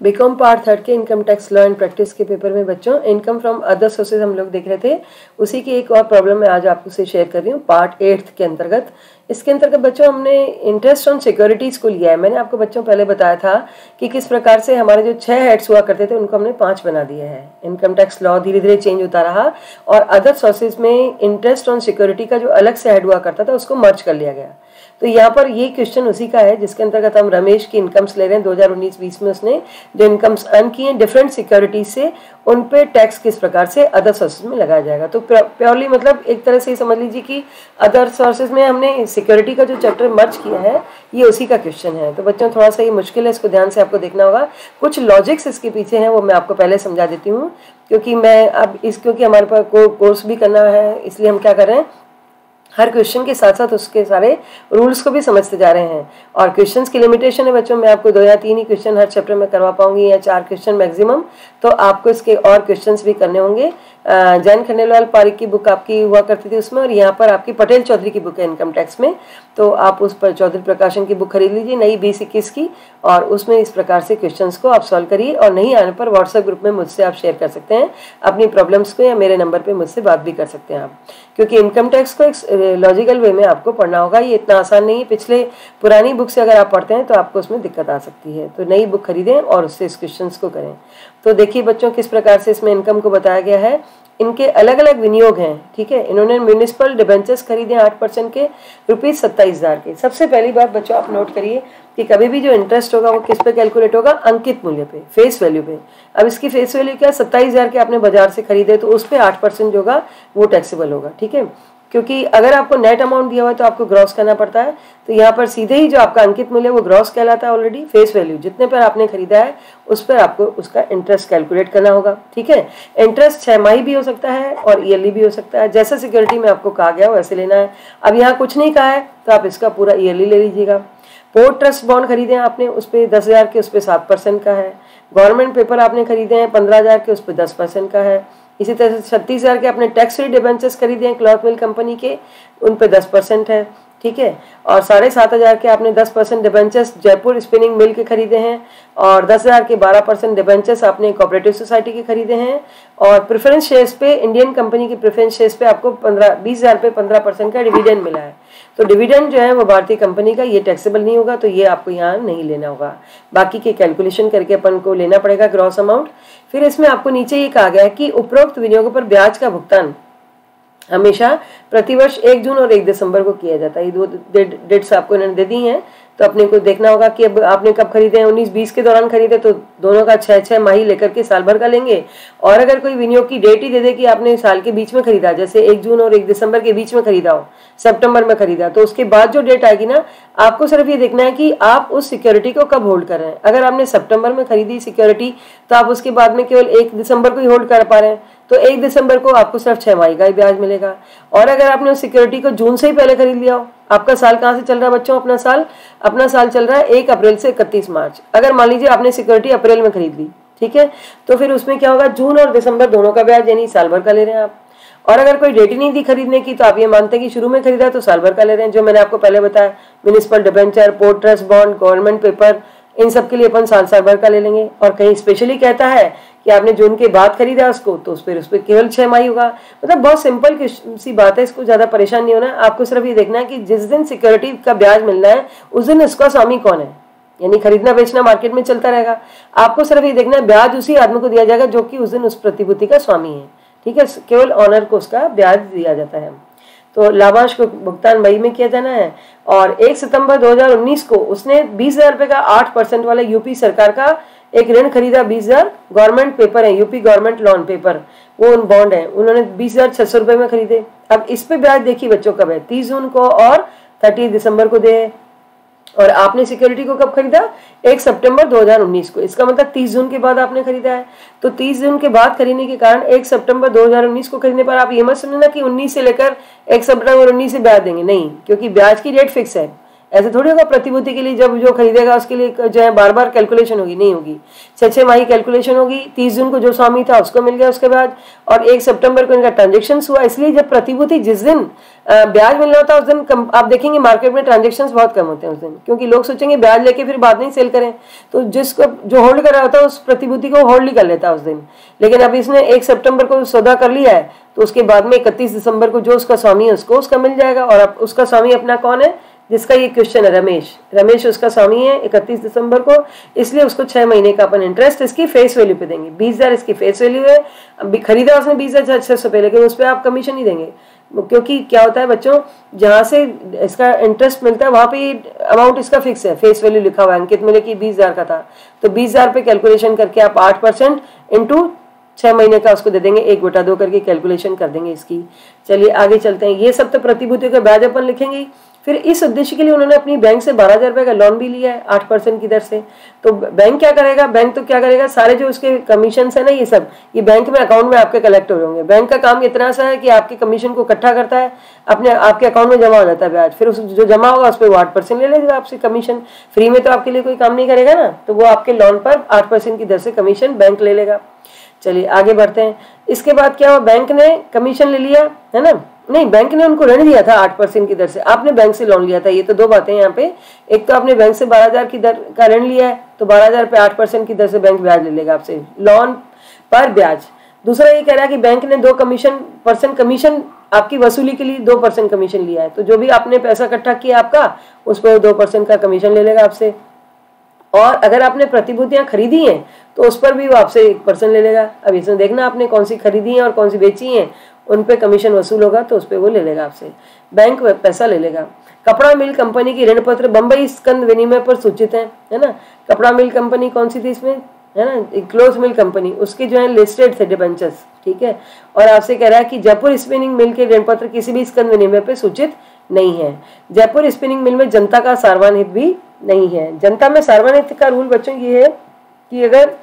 BCom part third के income tax law and practice के paper में बच्चों इनकम फ्रॉम अदर सोर्सेज हम लोग देख रहे थे। उसी की एक और प्रॉब्लम मैं आज आपको से शेयर कर रही हूँ पार्ट एट्थ के अंतर्गत। इसके अंतर्गत बच्चों, हमने इंटरेस्ट ऑन सिक्योरिटीज को लिया है। मैंने आपको बच्चों पहले बताया था कि किस प्रकार से हमारे जो छह हेड्स हुआ करते थे, उनको हमने पाँच बना दिया है। इनकम टैक्स लॉ धीरे धीरे चेंज होता रहा और अदर सोर्सेज में इंटरेस्ट ऑन सिक्योरिटी का जो अलग से हेड हुआ करता था, उसको मर्ज कर लिया गया। तो यहाँ पर ये क्वेश्चन उसी का है, जिसके अंतर्गत हम रमेश की इनकम्स ले रहे हैं 2019-20 में उसने जो इनकम्स अर्न की हैं डिफरेंट सिक्योरिटीज से उन पे टैक्स किस प्रकार से अदर सोर्सेज में लगाया जाएगा। तो प्योरली मतलब एक तरह से समझ लीजिए कि अदर सोर्सेज में हमने सिक्योरिटी का जो चैप्टर मर्ज किया है, ये उसी का क्वेश्चन है। तो बच्चों, थोड़ा सा ये मुश्किल है, इसको ध्यान से आपको देखना होगा। कुछ लॉजिक्स इसके पीछे हैं, वो मैं आपको पहले समझा देती हूँ, क्योंकि मैं अब इस, क्योंकि हमारे पास कोर्स भी करना है, इसलिए हम क्या कर रहे हैं हर क्वेश्चन के साथ साथ उसके सारे रूल्स को भी समझते जा रहे हैं। और क्वेश्चन की लिमिटेशन है बच्चों, मैं आपको दो या तीन ही क्वेश्चन हर चैप्टर में करवा पाऊँगी या चार क्वेश्चन मैक्सिमम तो आपको इसके और क्वेश्चन भी करने होंगे। जैन खंडेलवाल पारिक की बुक आपकी हुआ करती थी उसमें, और यहाँ पर आपकी पटेल चौधरी की बुक है इनकम टैक्स में। तो आप उस पर चौधरी प्रकाशन की बुक खरीद लीजिए, नई बीस इक्कीस की, और उसमें इस प्रकार से क्वेश्चंस को आप सॉल्व करिए, और नहीं आने पर व्हाट्सएप ग्रुप में मुझसे आप शेयर कर सकते हैं। अपनी प्रॉब्लम्स को या मेरे नंबर पर मुझसे बात भी कर सकते हैं आप। क्योंकि इनकम टैक्स को एक लॉजिकल वे में आपको पढ़ना होगा। ये इतना आसान नहीं है। पिछले पुरानी बुक से अगर आप पढ़ते हैं तो आपको उसमें दिक्कत आ सकती है। तो नई बुक खरीदें और उससे इस क्वेश्चन को करें। तो देखिए बच्चों किस प्रकार से इसमें इनकम को बताया गया है। इनके अलग अलग विनियोग हैं, ठीक है? इन्होंने म्यूनिसिपल डिबेंचर्स खरीदे आठ परसेंट के रुपीज़ सत्ताईस हज़ार के। सबसे पहली बात बच्चों आप नोट करिए कि कभी भी जो इंटरेस्ट होगा वो किस पे कैलकुलेट होगा? अंकित मूल्य पे फेस वैल्यू पे। अब इसकी फेस वैल्यू क्या? सत्ताईस हज़ार के आपने बाज़ार से खरीदे तो उस पर आठ परसेंट जो होगा वो टैक्सेबल होगा, ठीक है? क्योंकि अगर आपको नेट अमाउंट दिया हुआ है तो आपको ग्रॉस करना पड़ता है। तो यहाँ पर सीधे ही जो आपका अंकित मूल्य वो ग्रॉस कहलाता है ऑलरेडी फेस वैल्यू जितने पर आपने खरीदा है, उस पर आपको उसका इंटरेस्ट कैलकुलेट करना होगा। ठीक है? इंटरेस्ट छह माही भी हो सकता है और ईयरली भी हो सकता है। जैसा सिक्योरिटी में आपको कहा गया वैसे लेना है। अब यहाँ कुछ नहीं कहा है तो आप इसका पूरा ईयरली ले लीजिएगा। पोर्ट ट्रस्ट बॉन्ड खरीदे हैं आपने, उस पर दस हज़ार के, उस पर सात परसेंट का है। गवर्नमेंट पेपर आपने खरीदे हैं, पंद्रह हज़ार के, उस पर दस परसेंट का है। इसी तरह से छत्तीस हज़ार के अपने टैक्स फ्री डिबेंचर्स खरीदे हैं क्लॉथ मिल कंपनी के, उन पर दस परसेंट है, ठीक है? और साढ़े सात हज़ार के आपने दस percent debentures Jaipur spinning mill के खरीदे हैं, और दस हज़ार के बारह परसेंट डिबेंचर्स आपने कोऑपरेटिव सोसाइटी के खरीदे हैं, और प्रेफरेंस शेयर्स पे इंडियन कंपनी के प्रेफरेंस शेयर्स पे आपको पंद्रह, बीस हज़ार पे पंद्रह परसेंट का डिविडेंड मिला है। तो डिविडेंड जो है वो भारतीय कंपनी का, ये टैक्सेबल नहीं होगा तो ये आपको यहाँ नहीं लेना होगा। बाकी के कैलकुलेशन करके अपन को लेना पड़ेगा ग्रॉस अमाउंट फिर इसमें आपको नीचे ये कहा गया है कि उपरोक्त विनियोगों पर ब्याज का भुगतान हमेशा प्रतिवर्ष एक जून और एक दिसंबर को किया जाता है। ये दो डेट्स आपको इन्होंने दे दी हैं। तो अपने को देखना होगा कि अब आपने कब खरीदे हैं। उन्नीस बीस के दौरान खरीदे तो दोनों का छह छह माही लेकर के साल भर का लेंगे। और अगर कोई विनियोग की डेट ही दे दे कि आपने साल के बीच में खरीदा, जैसे एक जून और एक दिसंबर के बीच में खरीदा हो, सितंबर में खरीदा तो उसके बाद जो डेट आएगी ना, आपको सिर्फ़ ये देखना है कि आप उस सिक्योरिटी को कब होल्ड कर रहे हैं। अगर आपने सितंबर में खरीदी सिक्योरिटी तो आप उसके बाद में केवल एक दिसंबर को ही होल्ड कर पा रहे हैं। तो एक दिसंबर को आपको सिर्फ़ छह माही का ही ब्याज मिलेगा। और अगर आपने उस सिक्योरिटी को जून से ही पहले खरीद लिया हो, आपका साल कहाँ से चल रहा है बच्चों? अपना साल? अपना साल चल रहा है एक अप्रैल से इकतीस मार्च। अगर मान लीजिए आपने सिक्योरिटी अप्रैल में खरीद ली, ठीक है? तो फिर उसमें क्या होगा? जून और दिसंबर दोनों का ब्याज यानी साल भर का ले रहे हैं आप। और अगर कोई डेट ही नहीं थी खरीदने की तो आप ये मानते हैं कि शुरू में खरीदा तो साल भर का ले रहे हैं, जो मैंने आपको पहले बताया। Municipal debenture port trust bond government paper इन सब के लिए अपन साल साल भर का ले लेंगे। और कहीं स्पेशली कहता है कि आपने जून के बाद खरीदा उसको तो उस पर उस पर केवल छह माही होगा। मतलब बहुत सिंपल सी बात है, इसको ज़्यादा परेशान नहीं होना। आपको सिर्फ़ ये देखना है कि जिस दिन सिक्योरिटी का ब्याज मिलना है, उस दिन उसका स्वामी कौन है? यानी खरीदना बेचना मार्केट में चलता रहेगा। आपको सिर्फ़ ये देखना है, ब्याज उसी आदमी को दिया जाएगा जो कि उस दिन उस प्रतिभूति का स्वामी है। ठीक है, केवल ऑनर को उसका ब्याज दिया जाता है। तो लाभांश को भुगतान मई में किया जाना है और एक सितंबर 2019 को उसने बीस हज़ार रुपए का आठ परसेंट वाला यूपी सरकार का एक ऋण खरीदा, बीस हज़ार गवर्नमेंट पेपर है यूपी गवर्नमेंट लोन पेपर वो उन बॉन्ड है, उन्होंने बीस हज़ार छह सौ रुपए में खरीदे। अब इस पे ब्याज देखिए बच्चों कब है, तीस जून को और थर्टी दिसंबर को दे। और आपने सिक्योरिटी को कब खरीदा? एक सितंबर 2019 को। इसका मतलब 30 जून के बाद आपने खरीदा है। तो 30 जून के बाद खरीदने के कारण एक सितंबर 2019 को खरीदने पर आप ये मत समझना कि 19 से लेकर एक सितंबर 19 से ब्याज देंगे। नहीं, क्योंकि ब्याज की रेट फिक्स है। ऐसे थोड़ी होगा प्रतिभूति के लिए जब जो खरीदेगा उसके लिए जो है बार बार कैलकुलेशन होगी, नहीं होगी। छः छः माही कैलकुलेशन होगी, तीस जून को जो स्वामी था उसको मिल गया उसके बाद, और एक सितंबर को इनका ट्रांजेक्शन हुआ। इसलिए जब प्रतिभूति जिस दिन ब्याज मिलना होता है उस दिन कम, आप देखेंगे मार्केट में ट्रांजेक्शन बहुत कम होते हैं उस दिन, क्योंकि लोग सोचेंगे ब्याज लेके फिर बाद में सेल करें। तो जिसको, जो होल्ड कर रहा होता है उस प्रतिभूति को होल्ड ही कर लेता है उस दिन। लेकिन अब इसने एक सितंबर को सौदा कर लिया है तो उसके बाद में इकतीस दिसंबर को जो उसका स्वामी है, उसको उसका मिल जाएगा, और अब उसका स्वामी अपना कौन है? जिसका ये क्वेश्चन है रमेश। रमेश उसका स्वामी है इकतीस दिसंबर को, इसलिए उसको छह महीने का अपन इंटरेस्ट इसकी फेस वैल्यू पे देंगे। बीस हज़ार इसकी फेस वैल्यू है। अभी खरीदा उसने बीस हज़ार, छह सौ पे लेकिन उस पर आप कमीशन नहीं देंगे। क्योंकि क्या होता है बच्चों, जहाँ से इसका इंटरेस्ट मिलता है, वहाँ पे अमाउंट इसका फिक्स है। फेस वैल्यू लिखा हुआ है, अंकित मिले कि बीस हज़ार का था। तो बीस हज़ार पे कैलकुलेशन करके आप आठ परसेंट इंटू छह महीने का उसको दे देंगे। एक बटा दो करके कैलकुलेशन कर देंगे इसकी। चलिए, आगे चलते हैं। ये सब तो प्रतिभूतियों के ब्याज अपन लिखेंगे। फिर इस उद्देश्य के लिए उन्होंने अपनी बैंक से बारह हज़ार रुपए का लोन भी लिया है, आठ परसेंट की दर से। तो बैंक क्या करेगा? बैंक तो क्या करेगा? सारे जो उसके कमीशन है ना, ये सब, ये बैंक में अकाउंट में आपके कलेक्ट हो होंगे। बैंक का काम इतना सा है कि आपके कमीशन को इकट्ठा करता है, अपने, आपके अकाउंट में जमा हो जाता है ब्याज। फिर उस, जो जमा होगा, उस पर वो आठ परसेंट ले लेगा आपसे कमीशन फ्री में तो आपके लिए कोई काम नहीं करेगा ना तो वो आपके लोन पर आठ परसेंट की दर से कमीशन बैंक ले लेगा। चलिए, आगे बढ़ते हैं। इसके बाद क्या हुआ? बैंक ने कमीशन ले लिया, है ना? नहीं बैंक ने उनको ऋण दिया था आठ परसेंट की दर से। आपने बैंक से लोन लिया था, ये तो दो बातें यहाँ पे। एक तो आपने बैंक से बारह हज़ार की दर का ऋण लिया है तो बारह हज़ार पे आठ परसेंट की दर से बैंक ब्याज ले लेगा आपसे। लोन पर ब्याज। दूसरा ये कह रहा है कि बैंक ने दो कमीशन परसेंट कमीशन आपकी वसूली के लिए दो परसेंट कमीशन लिया है। तो जो भी आपने पैसा इकट्ठा किया आपका, उस पर दो परसेंट का कमीशन ले लेगा आपसे। और अगर आपने प्रतिभूतियाँ खरीदी हैं तो उस पर भी वो आपसे एक परसेंट ले लेगा। अब इसमें देखना आपने कौन सी खरीदी है और कौन सी बेची है। उन पे कमीशन वसूल होगा तो उस पर वो ले लेगा आपसे। बैंक पैसा ले लेगा। कपड़ा मिल कंपनी की ऋण पत्र बम्बई स्कंद विनिमय पर सूचित है है ना? कपड़ा मिल कंपनी कौन सी थी इसमें? है ना? क्लोथ मिल कंपनी, उसके जो है लिस्टेड थे डिबेंचर्स ठीक है? और आपसे कह रहा है कि जयपुर स्पिनिंग मिल के ऋण पत्र किसी भी स्कंद विनिमय पर सूचित नहीं है। जयपुर स्पिनिंग मिल में जनता का सार्वजनिक हित भी नहीं है। जनता में सार्वजनिक हित का रूल बच्चों ये है कि अगर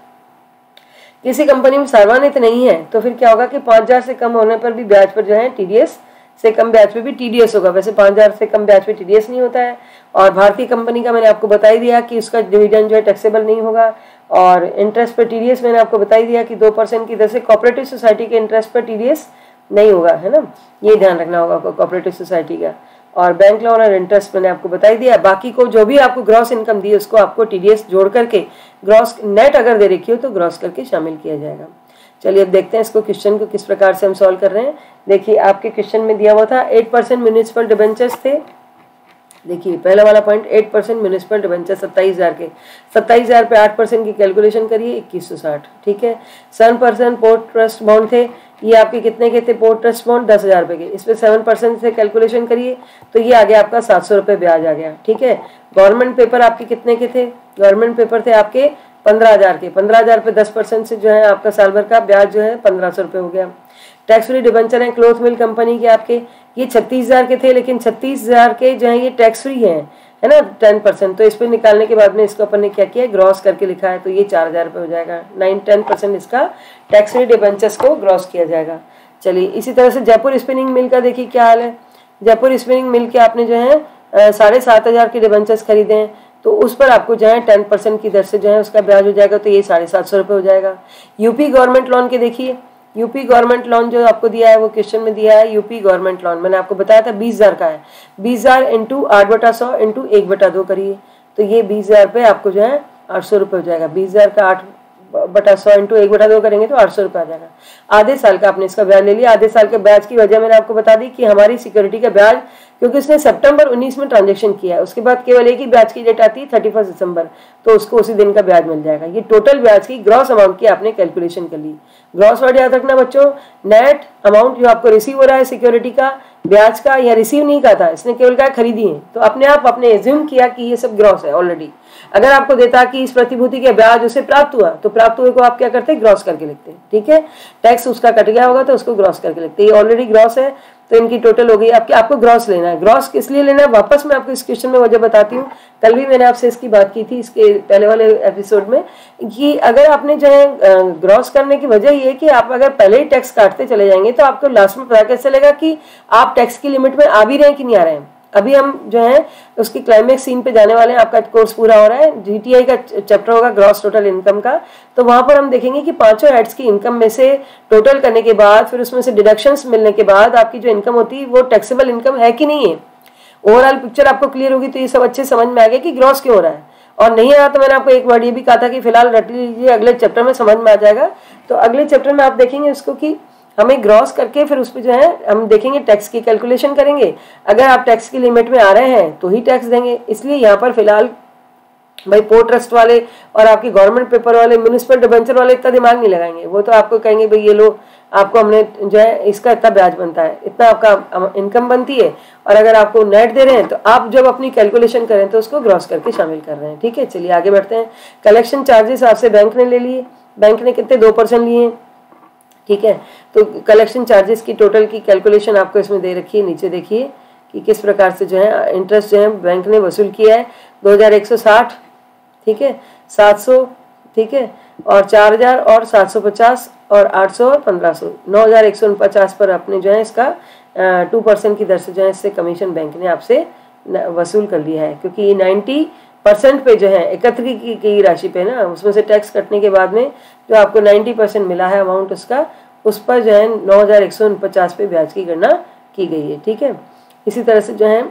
किसी कंपनी में सार्वजनिक नहीं है तो फिर क्या होगा कि पाँच हज़ार से कम होने पर भी ब्याज पर जो है टीडीएस से कम ब्याज पे भी टीडीएस होगा। वैसे पाँच हज़ार से कम ब्याज पे टीडीएस नहीं होता है। और भारतीय कंपनी का मैंने आपको बता ही दिया कि उसका डिविडेंड जो है टैक्सेबल नहीं होगा। और इंटरेस्ट पर टीडीएस मैंने आपको बता ही दिया कि दो परसेंट की दर से कॉपरेटिव सोसाइटी के इंटरेस्ट पर टीडीएस नहीं होगा, है ना? ये ध्यान रखना होगा कॉपरेटिव सोसाइटी का। और बैंक लोन और इंटरेस्ट मैंने आपको बताई दिया बाकी को जो भी आपको ग्रॉस इनकम दी उसको आपको टीडीएस जोड़ करके ग्रॉस नेट अगर दे रखी हो तो ग्रॉस करके शामिल किया जाएगा। चलिए अब देखते हैं इसको क्वेश्चन को किस प्रकार से हम सॉल्व कर रहे हैं। देखिए, आपके क्वेश्चन में दिया हुआ था एट परसेंट म्यूनिसिपल डिबेंचर्स थे। देखिए, पहला वाला point eight percent municipal debenture सत्ताईस हज़ार के। सत्ताईस हज़ार पे आठ परसेंट की कैलकुलेशन करिए, इक्कीस सौ साठ, ठीक है? Seven percent port trust bond थे। ये आपके कितने के थे? पोर्ट ट्रस्ट बॉन्ड दस हज़ार रुपये के। इस पर सेवन परसेंट से कैलकुलेशन करिए तो ये आ गया आपका सात सौ रुपये ब्याज आ गया, ठीक है? गवर्नमेंट पेपर आपके कितने के थे? गवर्नमेंट पेपर थे आपके पंद्रह हज़ार के। पंद्रह हज़ार रुपये दस परसेंट से जो है आपका साल भर का ब्याज जो है पंद्रह सौ रुपये हो गया। टैक्स फ्री डिबेंचर है क्लोथ मिल कंपनी के आपके, ये छत्तीस हज़ार के थे, लेकिन छत्तीस हज़ार के जो है, ये टैक्स फ्री है है ना टेन परसेंट तो इस पर निकालने के बाद में इसको अपन ने क्या किया ग्रॉस करके लिखा है तो ये चार हज़ार रुपये हो जाएगा। नाइन टेन परसेंट इसका टैक्स फ्री डिबेंचर्स को ग्रॉस किया जाएगा। चलिए, इसी तरह से जयपुर स्पिनिंग मिल का देखिए क्या हाल है। जयपुर स्पिनिंग मिल के आपने जो है साढ़े सात हज़ार के डिबेंचर्स खरीदे हैं। तो उस पर आपको जो है टेन परसेंट की दर से जो है, उसका ब्याज हो जाएगा तो ये साढ़े सात सौ रुपये हो जाएगा। यूपी गवर्नमेंट लोन के देखिए यूपी गवर्नमेंट लोन जो आपको दिया है, वो क्वेश्चन में दिया है, यूपी गवर्नमेंट लोन। मैंने आपको बताया था बीस हज़ार का है। बीस हज़ार इंटू आठ बटा सौ इंटू एक बटा दो करिए। तो ये बीस हज़ार पे आपको जो है आठ सौ रुपये हो जाएगा। बीस हज़ार का आठ बटा सौ इंटू एक बटा दो करेंगे तो आठ सौ रुपये आ जाएगा। आधे साल का आपने इसका ब्याज ले लिया। आधे साल के ब्याज की वजह मैंने आपको बता दी कि हमारी सिक्योरिटी का ब्याज, क्योंकि उसने सितंबर 19 में ट्रांजेक्शन किया है। उसके बाद केवल एक ही ब्याज की डेट आती है थर्टी फ़र्स्ट दिसंबर तो उसको उसी दिन का ब्याज मिल जाएगा। ये टोटल ब्याज की ग्रॉस अमाउंट की आपने कैलकुलेशन कर ली। ग्रॉस वर्ड याद रखना बच्चों नेट अमाउंट जो आपको रिसीव हो रहा है सिक्योरिटी का, ब्याज का या रिसीव नहीं कहा था, इसने केवल क्या खरीदी है? तो अपने आप अपने एज्यूम किया कि ये सब ग्रॉस है ऑलरेडी अगर आपको देता कि इस प्रतिभूति के ब्याज उसे प्राप्त हुआ तो प्राप्त हुए को आप क्या करते हैं? ग्रॉस करके लिखते हैं, ठीक है? टैक्स उसका कट गया होगा तो उसको ग्रॉस करके लिखते हैं। ये ऑलरेडी ग्रॉस है तो इनकी टोटल हो गई। आपके आपको ग्रॉस लेना है? ग्रॉस किस लिए लेना है? वापस मैं आपको इस क्वेश्चन में वजह बताती हूँ। कल भी मैंने आपसे इसकी बात की थी, इसके पहले वाले एपिसोड में, कि अगर आपने जो है ग्रॉस करने की वजह ये कि आप अगर पहले ही टैक्स काटते चले जाएँगे तो आपको लास्ट में पता कैसे चलेगा कि आप टैक्स की लिमिट में आ भी रहे हैं कि नहीं आ रहे हैं? अभी हम जो है, उसकी क्लाइमेक्स सीन पे जाने वाले हैं। आपका कोर्स पूरा हो रहा है। जीटीआई का चैप्टर होगा ग्रॉस टोटल इनकम का। तो वहाँ पर हम देखेंगे कि पाँचों हेड्स की इनकम में से टोटल करने के बाद, फिर उसमें से डिडक्शंस मिलने के बाद आपकी जो इनकम होती है वो टैक्सेबल इनकम है कि नहीं है? ओवरऑल पिक्चर आपको क्लियर होगी तो ये सब अच्छे समझ में आ गया कि ग्रॉस क्यों हो रहा है। और नहीं आया तो मैंने आपको एक वर्ड ये भी कहा था कि फ़िलहाल रट लीजिए, अगले चैप्टर में समझ में आ जाएगा। तो अगले चैप्टर में आप देखेंगे उसको कि हमें ग्रॉस करके फिर उस पर जो है, हम देखेंगे टैक्स की कैलकुलेशन करेंगे। अगर आप टैक्स की लिमिट में आ रहे हैं तो ही टैक्स देंगे। इसलिए यहाँ पर फ़िलहाल भाई पोर्ट ट्रस्ट वाले और आपके गवर्नमेंट पेपर वाले म्यूनिसिपल डिबेंचर वाले इतना दिमाग नहीं लगाएँगे। वो तो आपको कहेंगे, भाई ये लो, आपको हमने जो है, इसका इतना ब्याज बनता है। इतना आपका इनकम बनती है। और अगर आपको नेट दे रहे हैं तो आप जब अपनी कैलकुलेशन करें तो उसको ग्रॉस करके शामिल कर रहे हैं। ठीक है, चलिए आगे बढ़ते हैं। कलेक्शन चार्जेस आपसे बैंक ने ले लिए। बैंक ने कितने? दो परसेंट लिए। ठीक है? तो कलेक्शन चार्जेस की टोटल की कैलकुलेशन आपको इसमें दे रखी है नीचे देखिए कि किस प्रकार से जो है इंटरेस्ट जो है बैंक ने वसूल किया है 2160 ठीक है? 700 ठीक है? और 4000 और 750 और 800 और 1500 9149 पर अपने जो है इसका टू परसेंट की दर से जो है इससे कमीशन बैंक ने आपसे वसूल कर लिया है। क्योंकि ये नाइन्टी परसेंट पे जो है एकत्र की, की राशि पे ना उसमें से टैक्स कटने के बाद में जो आपको नाइन्टी परसेंट मिला है अमाउंट उसका, उस पर जो है नौ हज़ार एक सौ उनपचास पे ब्याज की गणना की गई है, ठीक है? इसी तरह से जो है,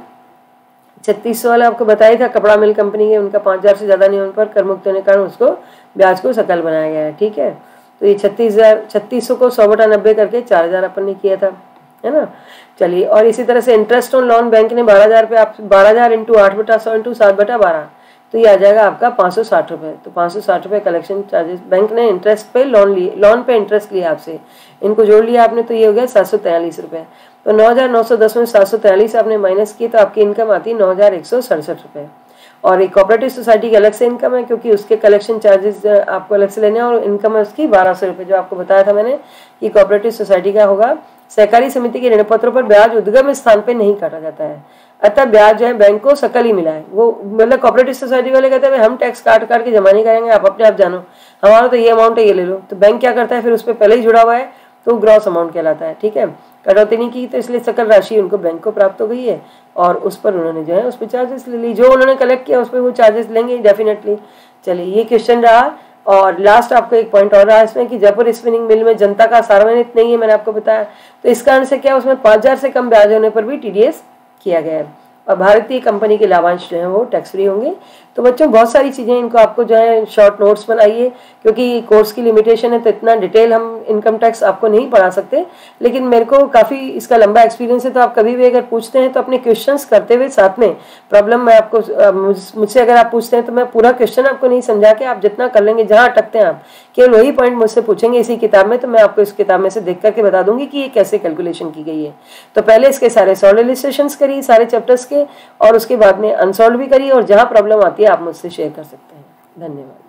छत्तीस सौ वाला आपको बताया था, कपड़ा मिल कंपनी के, उनका पाँच हज़ार से ज़्यादा नहीं होने पर कर मुक्त होने के कारण उसको ब्याज को सकल बनाया गया है, ठीक है? तो ये छत्तीस हज़ार, छत्तीस सौ को सौ बटा नब्बे करके चार हज़ार अपन ने किया था, है ना? चलिए, और इसी तरह से इंटरेस्ट ऑन लोन बैंक ने बारह हज़ार पे आप, बारह हज़ार इंटू आठ बटा सौ इंटू सात बटा बारह तो ये आ जाएगा आपका पाँच सौ साठ रुपये तो पाँच सौ साठ रुपये कलेक्शन चार्जेस बैंक ने इंटरेस्ट पे लोन लिए लोन पे इंटरेस्ट लिया आपसे। इनको जोड़ लिया आपने तो ये हो गया सात सौ तैंतालीस रुपये तो नौ हज़ार नौ सौ दस में सात सौ तैंतालीस आपने माइनस की तो आपकी इनकम आती है नौ हज़ार एक सौ सड़सठ रुपये और एक कोऑपरेटिव सोसाइटी की अलग से इनकम है क्योंकि उसके कलेक्शन चार्जेस आपको अलग से लेने हैं और इनकम है उसकी बारह सौ रुपये जो आपको बताया था मैंने कि कोऑपरेटिव सोसाइटी का होगा। सहकारी समिति के ऋण पत्रों पर ब्याज उद्गम स्थान पर नहीं काटा जाता है। अतः ब्याज जो है बैंक को सकल ही मिला है। वो मतलब कॉपरेटिव सोसाइटी वाले कहते हैं हम टैक्स काट काट के जमा नहीं करेंगे, आप अपने आप जानो। हमारा तो ये अमाउंट है, ये ले लो। तो बैंक क्या करता है, फिर उस पर पहले ही जुड़ा हुआ है तो ग्रॉस अमाउंट कहलाता है, ठीक है? कटौती नहीं की तो इसलिए सकल राशि उनको बैंक को प्राप्त हो गई है, और उस पर उन्होंने जो है, उस पर चार्जेस ले ली। जो उन्होंने कलेक्ट किया, उस पर वो चार्जेस लेंगे डेफिनेटली चलिए, ये क्वेश्चन रहा और लास्ट आपको एक पॉइंट और रहा है इसमें कि जयपुर स्पिनिंग मिल में जनता का सार्वजनिक नहीं है, मैंने आपको बताया। तो इस कारण से क्या उसमें पाँच हज़ार से कम ब्याज होने पर भी टीडीएस किया गया है। और भारतीय कंपनी के लाभांश जो है वो टैक्स फ्री होंगे। तो बच्चों, बहुत सारी चीज़ें इनको आपको जो है शॉर्ट नोट्स बनाइए, क्योंकि कोर्स की लिमिटेशन है तो इतना डिटेल हम इनकम टैक्स आपको नहीं पढ़ा सकते। लेकिन मेरे को काफ़ी इसका लंबा एक्सपीरियंस है तो आप कभी भी अगर पूछते हैं तो अपने क्वेश्चंस करते हुए साथ में प्रॉब्लम मैं आपको मुझसे अगर आप पूछते हैं तो मैं पूरा क्वेश्चन आपको नहीं समझा के आप जितना कर लेंगे, जहाँ अटकते हैं आप। केवल वही पॉइंट मुझसे पूछेंगे इसी किताब में तो मैं आपको इस किताब में से देख करके बता दूँगी कि ये कैसे कैलकुलेशन की गई है। तो पहले इसके सारे सॉल्व इलिस्ट्रेशन करिए, सारे चैप्टर्स के, और उसके बाद में अनसॉल्व भी करिए, और जहाँ प्रॉब्लम आती है आप मुझसे शेयर कर सकते हैं। धन्यवाद।